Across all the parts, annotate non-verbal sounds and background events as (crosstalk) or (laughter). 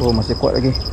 Oh masih kuat lagi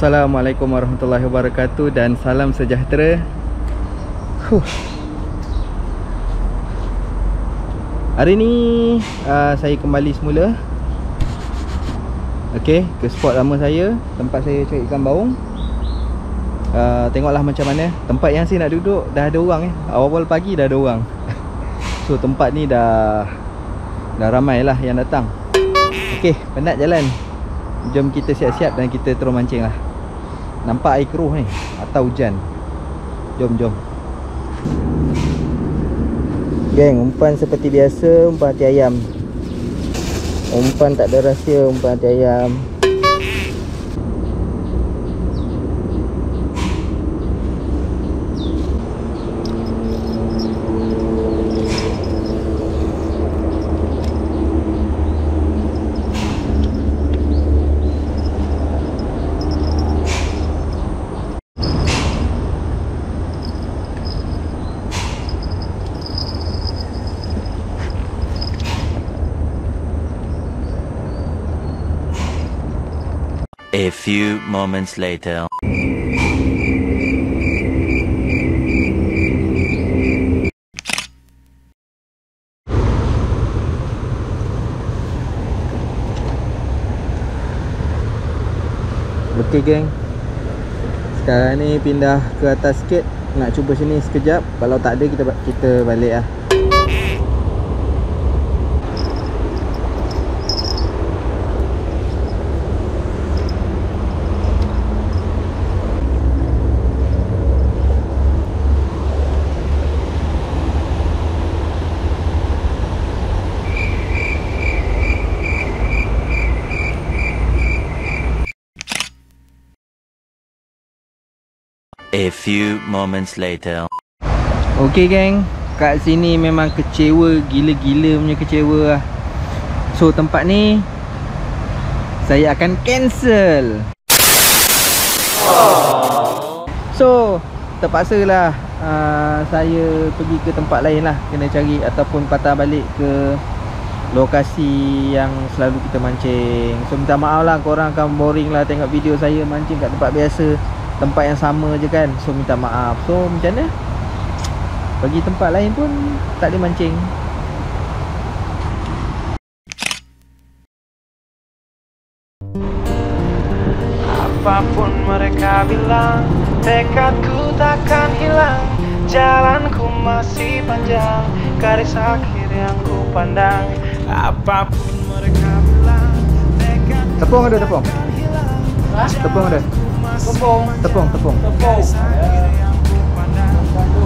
Assalamualaikum warahmatullahi wabarakatuh dan salam sejahtera. Huh. Hari ni uh, saya kembali semula. Okey, ke spot lama saya, tempat saya cari ikan baung. Uh, tengoklah macam mana tempat yang saya nak duduk dah ada orang eh. Awal-awal pagi dah ada orang. (laughs) so tempat ni dah dah ramai lah yang datang. Okey, penat jalan. Jom kita siap-siap dan kita terus mancing lah. Nampak air keruh ni? Atau hujan? Jom jom. Geng umpan seperti biasa Umpan hati ayam. Umpan tak ada rahsia Umpan hati ayam A few moments later. Okey geng. Sekarang ni pindah ke atas sikit. Nak cuba sini sekejap. Kalau tak ada kita kita balik lah A few moments later. Okey geng. Kat sini memang kecewa Gila-gila punya kecewa lah. So tempat ni Saya akan cancel. So Terpaksa lah uh, Saya pergi ke tempat lain lah. Kena cari Ataupun patah balik ke Lokasi yang selalu kita mancing. So minta maaf lah Korang akan boring lah Tengok video saya mancing kat tempat biasa Tempat yang sama je kan. So minta maaf. So macam mana? Pergi tempat lain pun Tak boleh mancing. Apa Apapun mereka bilang Tekadku takkan hilang. Jalanku masih panjang Garis akhir yang ku pandang. Apapun mereka bilang Tepung ada tepung? hilang. Tepung ada? Tepung Tepung, tepung. Tepung yang ku pandang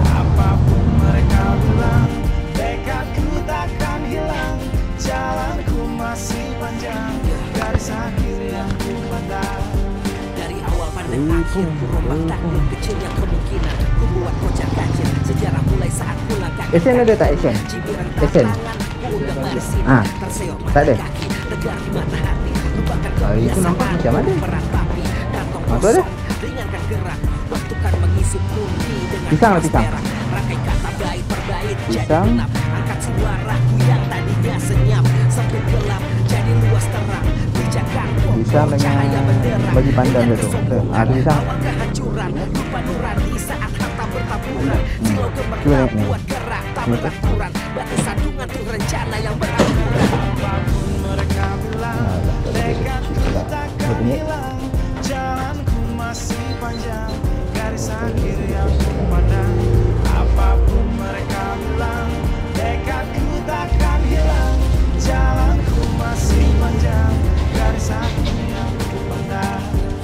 Apapun mereka bilang Tekadku takkan hilang Jalanku masih panjang Garis akhir yang ku pandang Dari awal pandang akhir Rombak takdir kecilnya kemungkinan Ku buat kocak kacir Sejarah mulai saat pulang kaki Esen ada tak esen? Esen? Ah, tak ada? mata kaki Tegar di mata hati Lupakan Ah, itu nampak macam mana? Peran papi Kantong Ah, tu ada? kosong Ringankan gerak Waktu kan mengisi kunci Dengan Pisang lah, keras pisang. perak. Rangkai kata bait per bait Jadi Pisang. genap Angkat suaraku yang tadinya senyap Sempit gelap Jadi luas terang Pijakan Pisang dengan cahaya benderang. bagi pandang Dengan dia tu. kesombongan, Ah, tu pisang. Awal kehancuran Lupa nurani saat harta bertaburan Hmm. Silau Cuba gemerlap lihat ni. buat gerak Tak Ni. beraturan Batu sandungan tuh rencana yang beraturan Apapun mereka bilang Alah, tak boleh Tekadku kecil pula. takkan Berapa minit? hilang Jalanku masih panjang Garis akhir yang Apa pun mereka bilang Tekadku takkan hilang. Jalanku masih panjang Garis akhir yang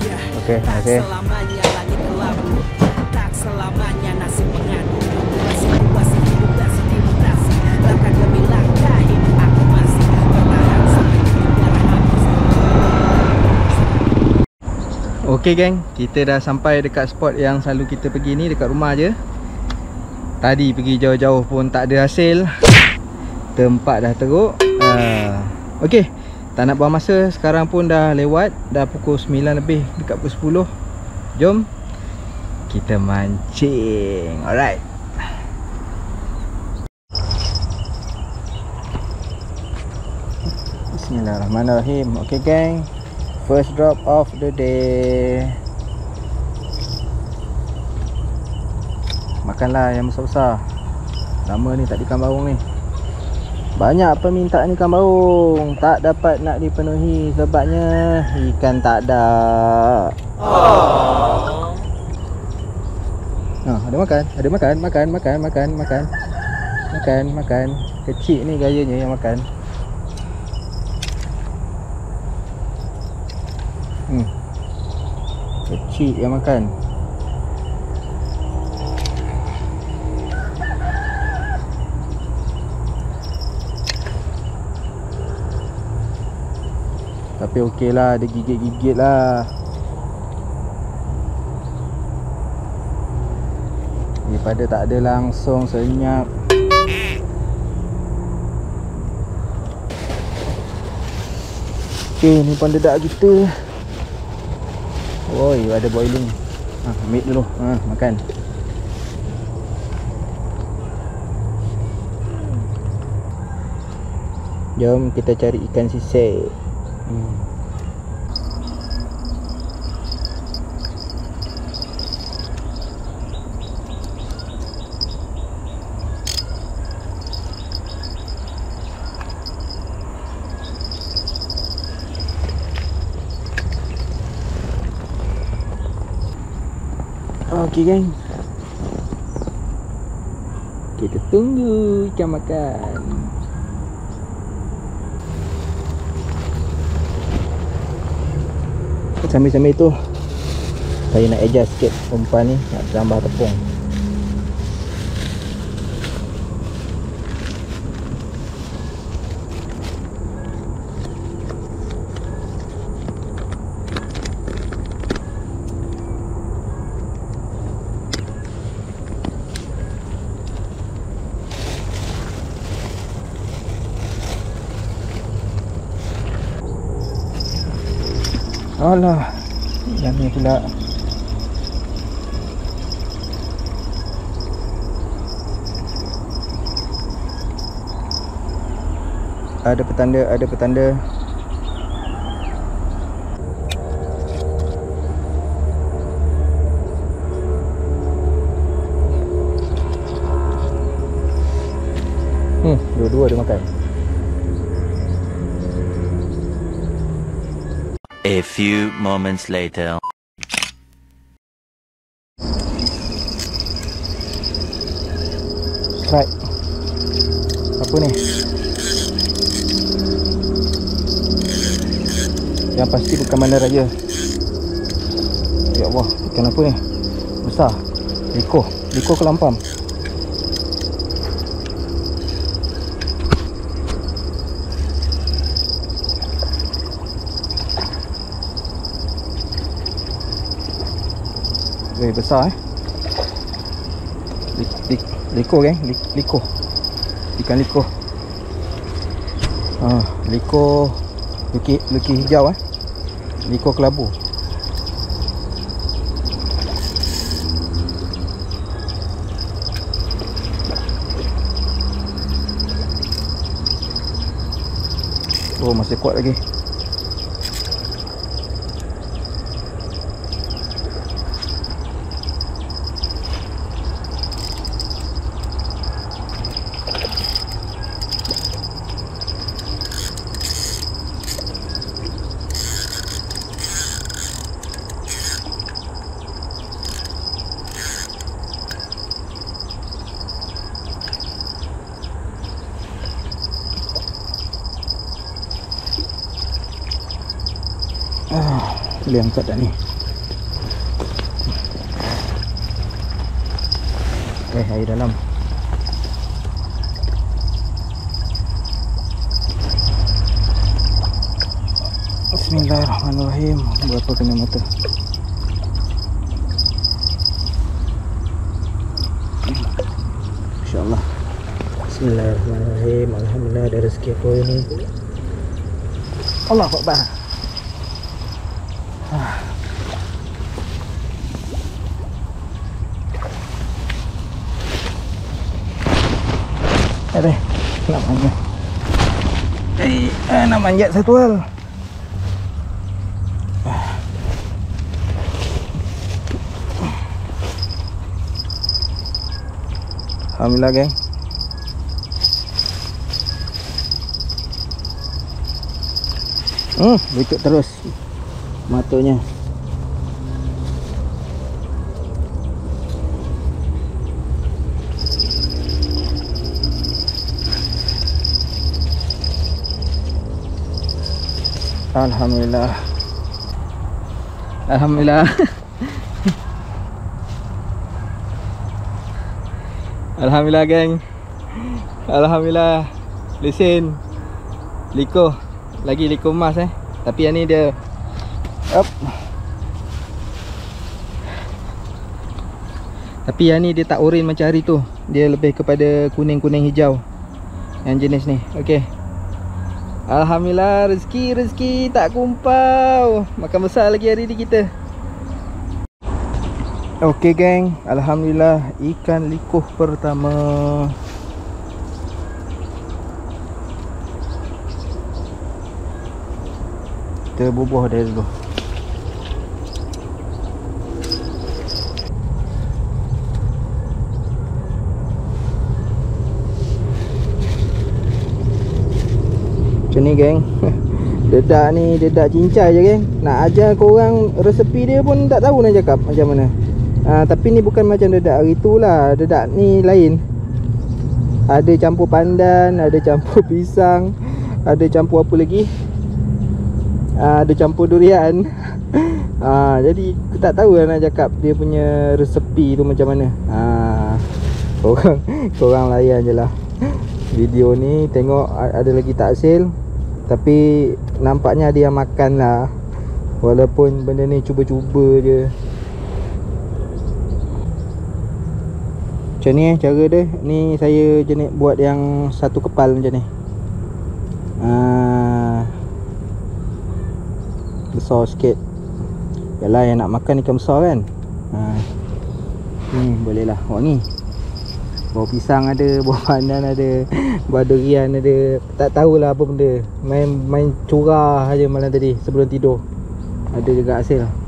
Ya, Okey, terima kasih. Okey geng, kita dah sampai dekat spot yang selalu kita pergi ni dekat rumah je. Tadi pergi jauh-jauh pun tak ada hasil. Tempat dah teruk. Uh, Okey, tak nak buang masa, sekarang pun dah lewat, dah pukul 9 lebih dekat pukul 10. Jom kita mancing. Alright. Bismillahirrahmanirrahim. Okey geng. First drop of the day. Makanlah yang besar-besar. Lama ni tak ikan baung ni. Banyak permintaan ikan baung. Tak dapat nak dipenuhi sebabnya ikan tak ada. Ha, ada makan, ada makan, makan, makan, makan, makan. Makan, makan. Kecil ni gayanya yang makan. Kecil yang makan. Tapi okey lah, dia gigit-gigit lah. Daripada tak ada langsung senyap. Okey, ni pun dedak kita. Oi, ada boiling. Ha, ambil dulu. Ha, makan. Jom kita cari ikan sisek. Hmm. Okey geng. Kita tunggu ikan makan. Sambil-sambil tu saya nak adjust sikit umpan ni nak tambah tepung. Alah Yang ni pula. Ada petanda Ada petanda. Hmm, dua-dua dia makan few moments later. Right. Apa ni? Yang pasti bukan mana raya. Ya Allah, ikan apa ni? Besar. Rekoh. Rekoh kelampam. Weh besar eh. Lik, lik, Liko geng. Lik, Liko Ikan liko ha, Liko Luki, luki hijau eh. Liko kelabu. Oh masih kuat lagi Ah, boleh angkat tak ni? Eh, air dalam. Bismillahirrahmanirrahim. Berapa kena mata? InsyaAllah. Bismillahirrahmanirrahim. Alhamdulillah ada rezeki aku ini. Allah Akbar. Ada nak manjat. Eh, eh, nak manjat satu hal. Alhamdulillah geng. Hmm, bujuk terus matanya. Alhamdulillah. Alhamdulillah. (laughs) Alhamdulillah geng. Alhamdulillah. Lesen. Liko. Lagi liko emas eh. Tapi yang ni dia Up. Tapi yang ni dia tak oren macam hari tu. Dia lebih kepada kuning-kuning hijau. Yang jenis ni. Okey. Alhamdulillah rezeki rezeki tak kumpau. Makan besar lagi hari ni kita. Okey geng, alhamdulillah ikan likuh pertama. Kita bubuh dia dulu. Ni geng. (laughs) Dedak ni dedak cincai je geng. Nak ajar korang resepi dia pun tak tahu nak cakap macam mana. Ha, Tapi ni bukan macam dedak hari tu lah. Dedak ni lain. Ada campur pandan Ada campur (laughs) pisang Ada campur apa lagi? Ha, Ada campur durian. Ha, (laughs) Jadi aku tak tahu lah nak cakap Dia punya resepi tu macam mana. Ha, Korang Korang layan je lah. Video ni tengok ada lagi tak hasil Tapi nampaknya yang makan lah. Walaupun benda ni cuba-cuba je. Macam ni eh cara dia. Ni saya jenis buat yang satu kepal macam ni. Haa Besar sikit. Yalah yang nak makan ikan besar kan? Haa Ni boleh lah wangi Bau pisang ada, (laughs) bau pandan ada, bau durian ada. Tak tahulah apa benda. Main main curah aja malam tadi sebelum tidur. Ada juga hasil.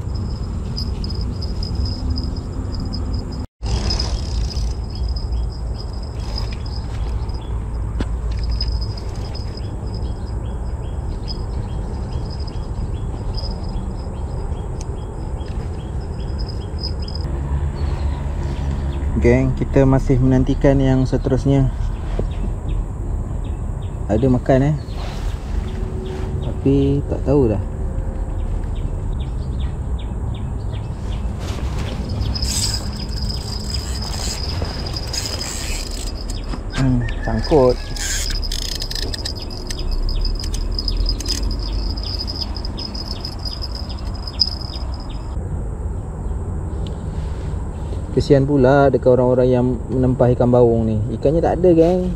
Geng, kita masih menantikan yang seterusnya. Ada makan eh. Tapi tak tahu dah. Hmm, sangkut. Kesian pula dekat orang-orang yang menempah ikan baung ni. Ikannya tak ada, geng.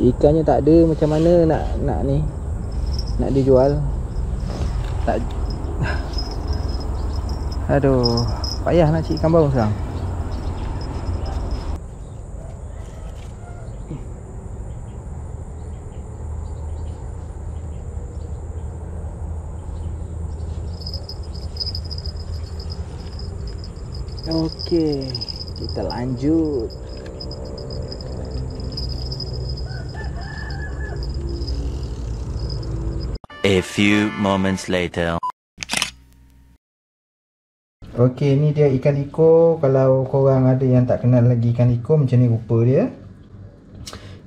Ikannya tak ada macam mana nak nak ni nak dijual. Tak Aduh, payah nak cari ikan baung sekarang. Okey, kita lanjut. A few moments later. Okey, ni dia ikan liko. Kalau korang ada yang tak kenal lagi ikan liko, macam ni rupa dia.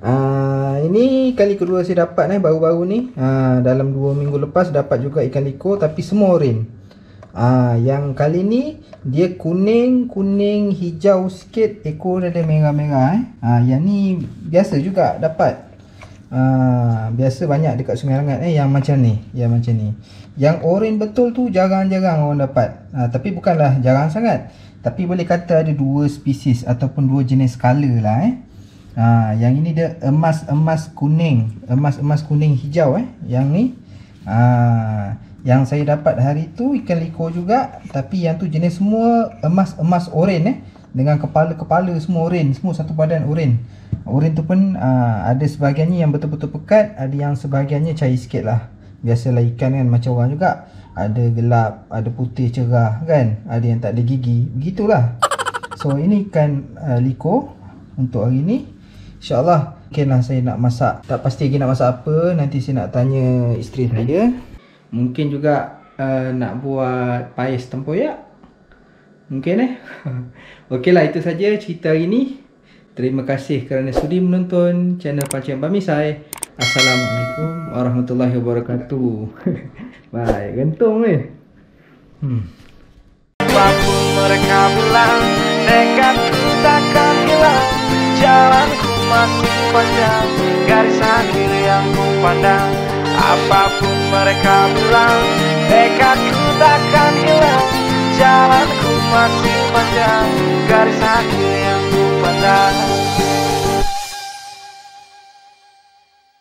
Uh, ini kali kedua saya dapat eh baru-baru ni. Uh, dalam 2 minggu lepas dapat juga ikan liko tapi semua oren. Ah, yang kali ni dia kuning, kuning, hijau sikit, ekor dia ada merah-merah eh. Ah, yang ni biasa juga dapat. Ah, biasa banyak dekat Sungai Rangat eh yang macam ni, yang macam ni. Yang oren betul tu jarang-jarang orang dapat. Ah, tapi bukanlah jarang sangat. Tapi boleh kata ada dua spesies ataupun dua jenis color lah eh. Ah, yang ini dia emas-emas kuning, emas-emas kuning hijau eh. Yang ni ah yang saya dapat hari tu ikan liko juga tapi yang tu jenis semua emas-emas oren eh. Dengan kepala-kepala semua oren semua satu badan oren. Oren tu pun uh, ada sebahagiannya yang betul-betul pekat ada yang sebahagiannya cair sikit lah. Biasalah ikan kan macam orang juga. Ada gelap ada putih cerah kan. Ada yang tak ada gigi. Begitulah. So ini ikan uh, liko untuk hari ni. insyaAllah mungkin lah saya nak masak. Tak pasti lagi nak masak apa. Nanti saya nak tanya isteri saya Mungkin juga uh, nak buat pais tempoyak. Mungkin eh. (laughs) Okeylah itu saja cerita hari ini. Terima kasih kerana sudi menonton channel Pancing Bamisai. Assalamualaikum warahmatullahi wabarakatuh. (laughs) Bye. Gantung ni. Hmm. Apapun mereka bilang Nekatku takkan hilang Jalanku masih panjang Garis akhir yang ku pandang Apapun mereka bilang Tekadku takkan hilang. Jalanku masih panjang Garis akhir yang ku pandang